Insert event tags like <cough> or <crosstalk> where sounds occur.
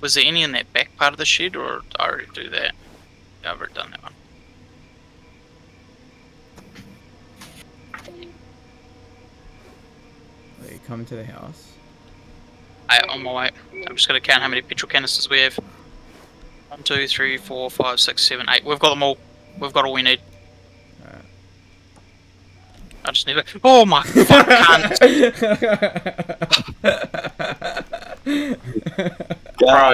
Was there any in that back part of the shed, or did I already do that? Yeah, I've already done that one. Wait, come to the house. I, on my way. I'm just gonna count how many petrol canisters we have. One, two, three, four, five, six, seven, eight. We've got them all. We've got all we need. Alright. I just need to. Oh my <laughs> fuck! <laughs> Bro,